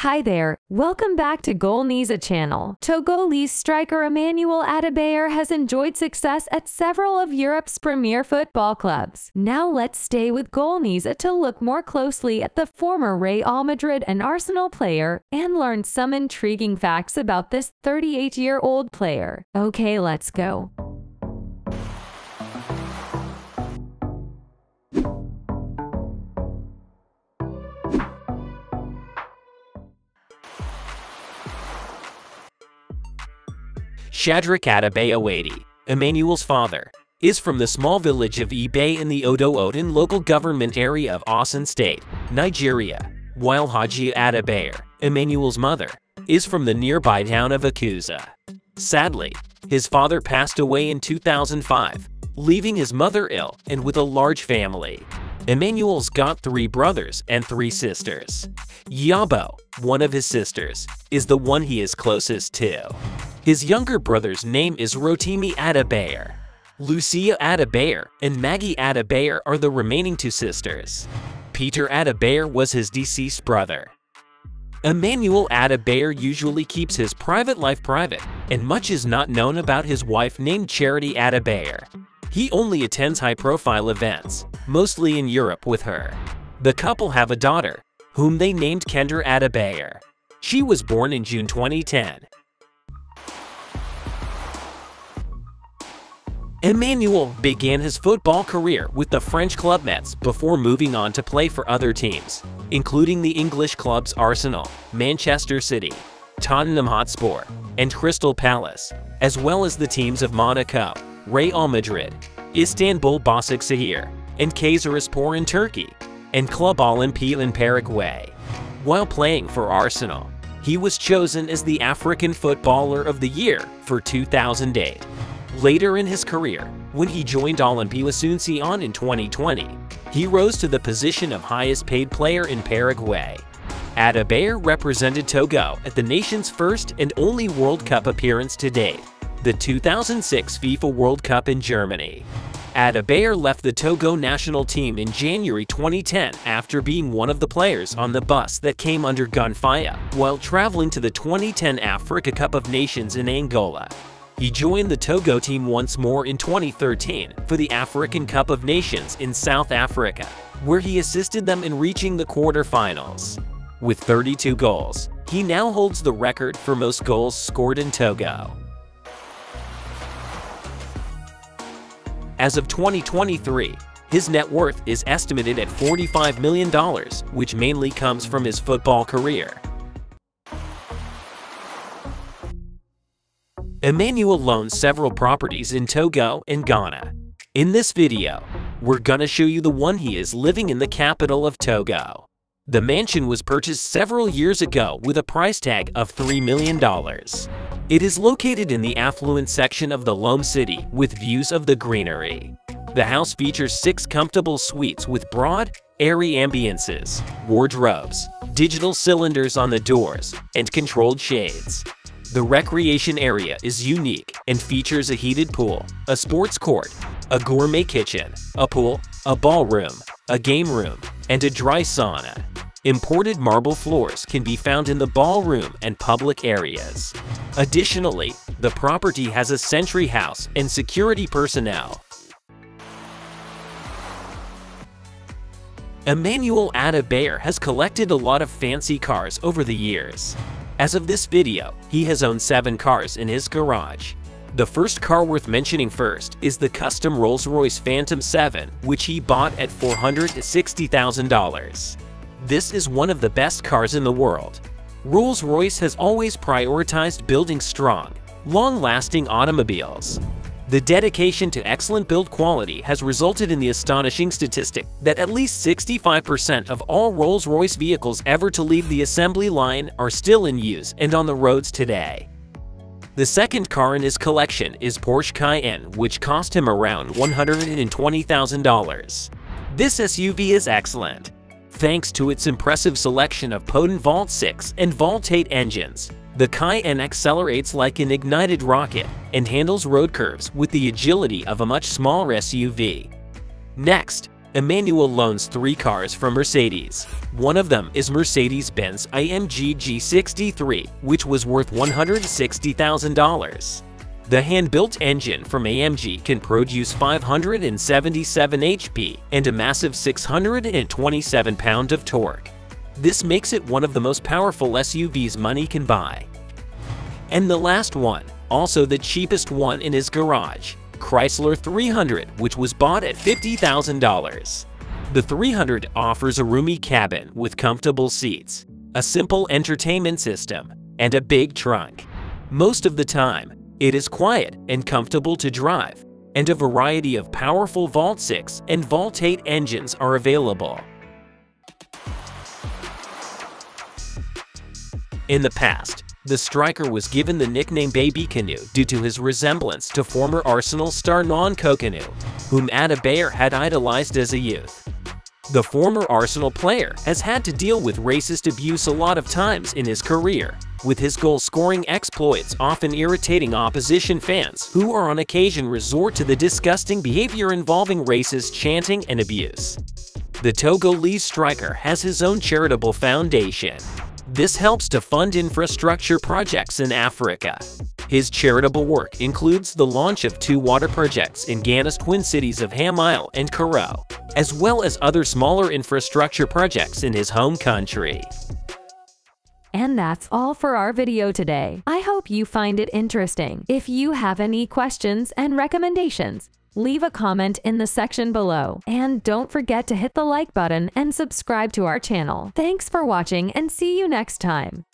Hi there, welcome back to GoalNiza channel. Togolese striker Emmanuel Adebayor has enjoyed success at several of Europe's premier football clubs. Now let's stay with GoalNiza to look more closely at the former Real Madrid and Arsenal player and learn some intriguing facts about this 38-year-old player. Okay, let's go. Shadrach Adebayo Emmanuel's father, is from the small village of Ibe in the Odo Odin local government area of Osun State, Nigeria, while Haji Adebayor, Emmanuel's mother, is from the nearby town of Akuza. Sadly, his father passed away in 2005, leaving his mother ill and with a large family. Emmanuel's got three brothers and three sisters. Yabo, one of his sisters, is the one he is closest to. His younger brother's name is Rotimi Adebayor. Lucia Adebayor and Maggie Adebayor are the remaining two sisters. Peter Adebayor was his deceased brother. Emmanuel Adebayor usually keeps his private life private, and much is not known about his wife named Charity Adebayor. He only attends high-profile events, mostly in Europe with her. The couple have a daughter, whom they named Kendra Adebayor. She was born in June 2010. Emmanuel began his football career with the French club Metz before moving on to play for other teams, including the English clubs Arsenal, Manchester City, Tottenham Hotspur, and Crystal Palace, as well as the teams of Monaco, Real Madrid, Istanbul Basaksehir, and Kayserispor in Turkey, and Club Olimpia in Paraguay. While playing for Arsenal, he was chosen as the African Footballer of the Year for 2008. Later in his career, when he joined Olympiacos on in 2020, he rose to the position of highest paid player in Paraguay. Adebayor represented Togo at the nation's first and only World Cup appearance to date, the 2006 FIFA World Cup in Germany. Adebayor left the Togo national team in January 2010 after being one of the players on the bus that came under gunfire while traveling to the 2010 Africa Cup of Nations in Angola. He joined the Togo team once more in 2013 for the African Cup of Nations in South Africa, where he assisted them in reaching the quarterfinals. With 32 goals, he now holds the record for most goals scored in Togo. As of 2023, his net worth is estimated at $45 million, which mainly comes from his football career. Emmanuel owns several properties in Togo and Ghana. In this video, we're gonna show you the one he is living in the capital of Togo. The mansion was purchased several years ago with a price tag of $3 million. It is located in the affluent section of the Lome City with views of the greenery. The house features six comfortable suites with broad, airy ambiances, wardrobes, digital cylinders on the doors, and controlled shades. The recreation area is unique and features a heated pool, a sports court, a gourmet kitchen, a pool, a ballroom, a game room, and a dry sauna. Imported marble floors can be found in the ballroom and public areas. Additionally, the property has a sentry house and security personnel. Emmanuel Adebayor has collected a lot of fancy cars over the years. As of this video, he has owned 7 cars in his garage. The first car worth mentioning first is the custom Rolls-Royce Phantom 7, which he bought at $460,000. This is one of the best cars in the world. Rolls-Royce has always prioritized building strong, long-lasting automobiles. The dedication to excellent build quality has resulted in the astonishing statistic that at least 65% of all Rolls-Royce vehicles ever to leave the assembly line are still in use and on the roads today. The second car in his collection is Porsche Cayenne, which cost him around $120,000. This SUV is excellent. Thanks to its impressive selection of potent Vault 6 and Vault 8 engines, the Cayenne accelerates like an ignited rocket and handles road curves with the agility of a much smaller SUV. Next, Emmanuel loans three cars from Mercedes. One of them is Mercedes-Benz AMG G63, which was worth $160,000. The hand-built engine from AMG can produce 577 HP and a massive 627 pound of torque. This makes it one of the most powerful SUVs money can buy. And the last one, also the cheapest one in his garage, Chrysler 300, which was bought at $50,000. The 300 offers a roomy cabin with comfortable seats, a simple entertainment system, and a big trunk. Most of the time, it is quiet and comfortable to drive, and a variety of powerful Vault 6 and Vault 8 engines are available. In the past, the striker was given the nickname Baby Kanu due to his resemblance to former Arsenal star Nwankwo Kanu, whom Adebayor had idolized as a youth. The former Arsenal player has had to deal with racist abuse a lot of times in his career, with his goal-scoring exploits often irritating opposition fans who are on occasion resort to the disgusting behavior involving racist chanting and abuse. The Togolese striker has his own charitable foundation, this helps to fund infrastructure projects in Africa. His charitable work includes the launch of two water projects in Ghana's twin cities of Ham Isle and Koro, as well as other smaller infrastructure projects in his home country. And that's all for our video today. I hope you find it interesting. If you have any questions and recommendations, Leave a comment in the section below. And don't forget to hit the like button and subscribe to our channel. Thanks for watching and see you next time.